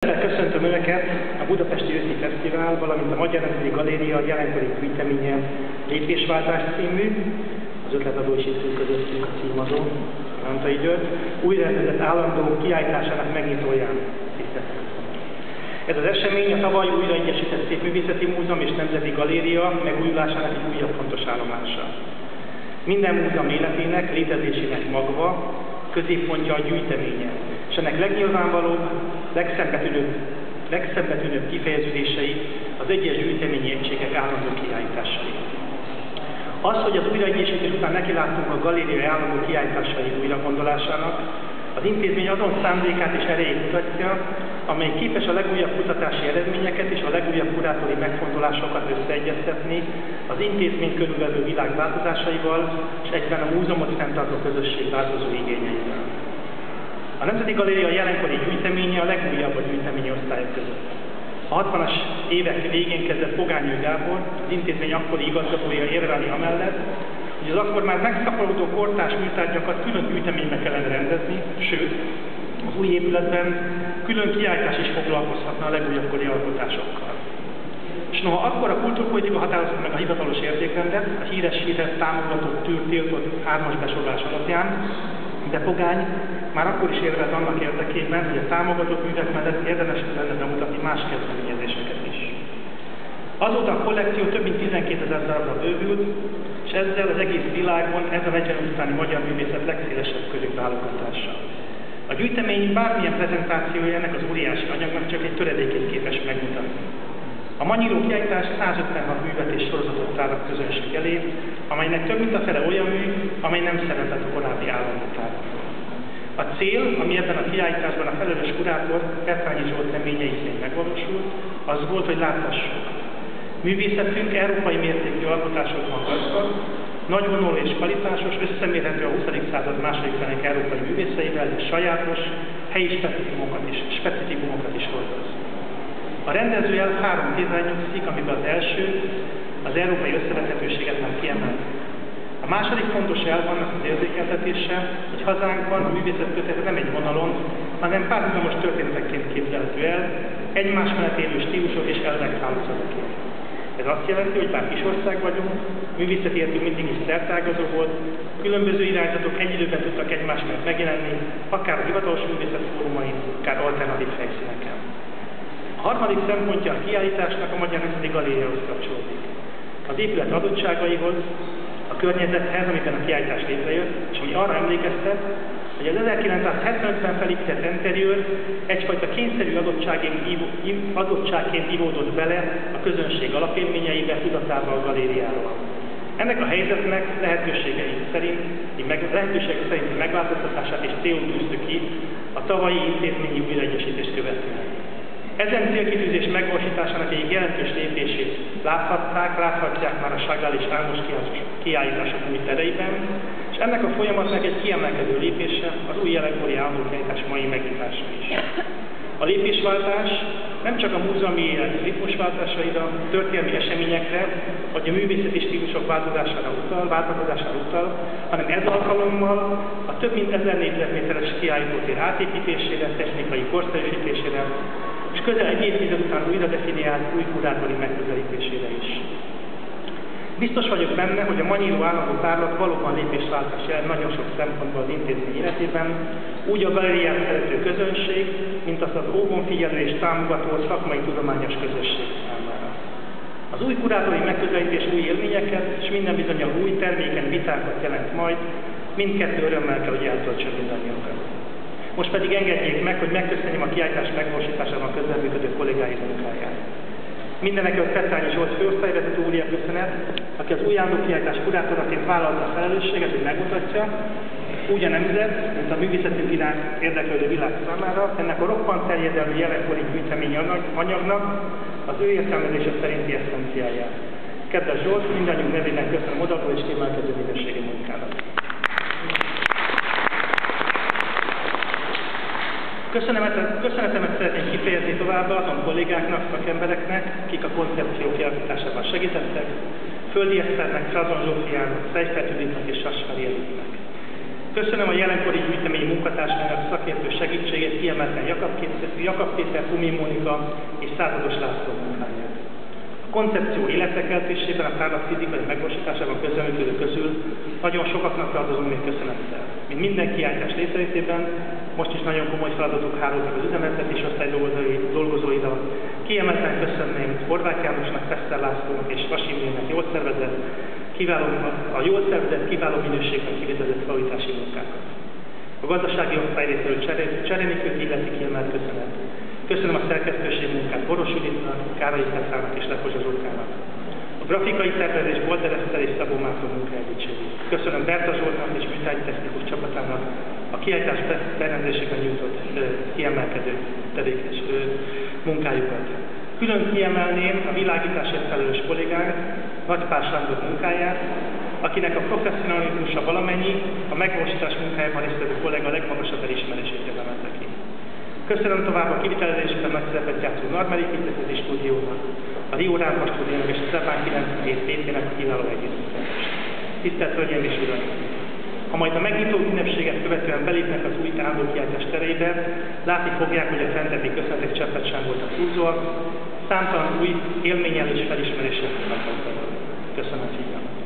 Köszöntöm Önöket a Budapesti Őszi Fesztivál, valamint a Magyar Nemzeti Galéria jelenkori gyűjteménye Lépésváltás című, az ötletadó és itt közöttünk a címadó, Antai György, újraendezett állandó kiállításának megnyitóján. Ez az esemény a tavaly újraegyesített Szépművészeti Múzeum és Nemzeti Galéria megújulásának egy újabb fontos állomása. Minden múzeum életének, létezésének magva, középpontja a gyűjteménye, és ennek legnyilvánvalóbb, legszembetűnőbb, legszembetűnőbb kifejeződései az egyes gyűjteményi egységek állandó kiállításai. Az, hogy az újraegyesítés után nekiláttunk a galéria állandó kiállításai újragondolásának, az intézmény azon szándékát és erejét mutatja, amely képes a legújabb kutatási eredményeket és a legújabb kurátori megfontolásokat összeegyeztetni az intézmény körülvevő világ változásaival, és egyben a múzeumot fenntartó közösség változó igényeivel. A Nemzeti Galéria jelenkori gyűjteménye a legújabb a gyűjteményi osztályok között. A 60-as évek végén kezdett Pogányő Gábor, az intézmény akkori igazgatója érvelni amellett, hogy az akkor már megszaporodó kortás műtárgyakat külön gyűjteménybe kellene rendezni, sőt, az új épületben külön kiállítás is foglalkozhatna a legújabb kori alkotásokkal. És noha akkor a kultúrpolitika határozott meg a hivatalos értékrendet, a híres támogatott, tűr, tiltott hármas besorolás alapján, de Pogány már akkor is érvelt annak érdekében, hogy a támogatott művek mellett érdemes lenne bemutatni más kezdeményezéseket is. Azóta a kollekció több mint 12 ezer darabra bővült, és ezzel az egész világon ez a 40 utáni magyar művészet legszélesebb körű válogatása. A gyűjtemény bármilyen prezentációja ennek az óriási anyagnak csak egy töredékét képes megmutatni. A Manyíró kiállítás 156 művet és sorozatot tár a közönség elé, amelynek több mint a fele olyan mű, amely nem szerepelt a korábbi államotárban. A cél, ami ebben a kiállításban a felelős kurátor Petrányi Zsolt reményei szerint megvalósult, az volt, hogy láthassuk. Művészetünk európai mértékű alkotásokban gazdag, nagyvonalú és kvalitásos, összemérhető a 20. század második felének európai művészeivel, és sajátos, helyi specifikumokat is, specifikumokat is hordoz. A rendező el három tézre nyugszik, amiben az első az európai összevethetőséget már kiemelt. A második fontos elv annak az érzékeltetése, hogy hazánkban a művészet kötete nem egy vonalon, hanem párhuzamos történetekként képzelhető el, egymás mellett élő stílusok és elvek hálózataként. Ez azt jelenti, hogy bár kis ország vagyunk, művészeti értünk mindig is szertágazó volt, különböző irányzatok egy időben tudtak egymás mellett megjelenni, akár a hivatalos művészet fórumain, akár alternatív helyszíneken. A harmadik szempontja a kiállításnak a Magyar Nemzeti Galériához kapcsolódik. Az épület adottságaihoz, a környezethez, amiben a kiállítás létrejött, és ami arra emlékeztet, hogy az 1975-ben felépített interiőr egyfajta kényszerű adottságként ivódott bele a közönség alapélményeibe, tudatába a galériáról. Ennek a helyzetnek lehetőségei szerint, lehetőségei szerinti megváltoztatását és célul tűztük ki a tavalyi intézményi újraegyesítést követően. Ezen célkitűzés megvalósításának egy jelentős lépését láthatták, láthatják már a Sagál és Álmos kiállítások új tereiben, és ennek a folyamatnak egy kiemelkedő lépése az új jelenkori álmokjállítás mai megnyitása is. A lépésváltás nem csak a múzeumi élet ritmusváltásaira, történelmi eseményekre, vagy a művészeti stílusok változására utal, változására utal, hanem ez alkalommal a több mint ezer négyzetméteres kiállítótér átépítésére, technikai korszerűsítésére, és közel egy évtized után újra definiált új kurátori megközelítésére is. Biztos vagyok benne, hogy a Manyíró állandó tárlat valóban lépésváltás jelent nagyon sok szempontból az intézmény életében, úgy a galériát szerető közönség, mint az az óvon figyelő és támogató szakmai tudományos közösség számára. Az új kurátori megközelítés új élményeket, és minden bizonyal új terméken vitákat jelent majd, mindkettő örömmel kell, hogy eltöltsön mindannyiunkat. Most pedig engedjék meg, hogy megköszönjem a kiállítás megvalósításában közreműködő kollégáim munkáját. Mindenek előtt Petrányi Zsolt főosztályvezető úrja köszönet, aki az új kiállítás kurátoraként vállalta a felelősséget, hogy megmutatja, úgy a nemzet, mint a művészetünk iránt érdeklődő világ számára, ennek a roppant terjedelmű jelenkori gyűjtemény anyagnak az ő értelmezése szerinti eszenciáját. Kedves Zsolt, mindannyiunk nevében köszönöm odaadó és kiemelkedő minőségi munkádat. Köszönetemet, köszönetemet szeretném kifejezni továbbá azon kollégáknak, szakembereknek, akik a koncepció kialakításában segítettek, Földi Eszternek, Frazon Zsófiának, Szejfert és Sasfari Elitnek. Köszönöm a jelenkori gyűjtemény munkatársának szakértő segítségét, kiemelten Jakab Péter, Fumi Mónika és Százados László munkáját. A koncepció életekeltésében, a tárlat fizikai megvalósításában közreműködő közül nagyon sokaknak tartozom még köszönettel. Mint minden kiállítás létrejöttében, most is nagyon komoly feladatok hálóznak az üzemeltetés osztály dolgozói, dolgozóinak. Kiemelten köszönném Horváth Jánosnak, Feszter Lászlónak és Vasimlének jól szervezett, kiváló, a jól szervezett, kiváló minőségben kivitelezett kvalitási munkákat. A gazdasági osztály részéről Cserenikőt illeti kiemelt köszönet. Köszönöm a szerkesztőség munkát Boros Juditnak, Károly Petrának és Lepozsa Zsókának. Grafikai tervezés Bolter Eszter és Szabó Mászló munkaegységét. Köszönöm Berta Zsoltnak és műtárgyi technikus csapatának a kiállítás berendezésében nyújtott kiemelkedő tevékes munkájukat. Külön kiemelném a világításért felelős kollégánk, Nagy Pál Sándor munkáját, akinek a professzionalizmusa valamennyi, a megvalósítás munkájában résztvevő kollega legmagasabb elismerését érdemelte ki. Köszönöm tovább a kivitelezésben nagy szerepet játszó Normál építészeti stúdiónak, a Rio Rámpa stúdiónak és a Szebán 97 TT-nek a kiváló együttműködés. Tisztelt Hölgyeim és Uraim! Ha majd a megnyitó ünnepséget követően belépnek az új állandó kiáltás terébe, látni fogják, hogy a fentebbi köszönetek cseppet sem voltak túlzóak, számtalan új élményelős felismerésre tudnak Köszönöm figyelmet!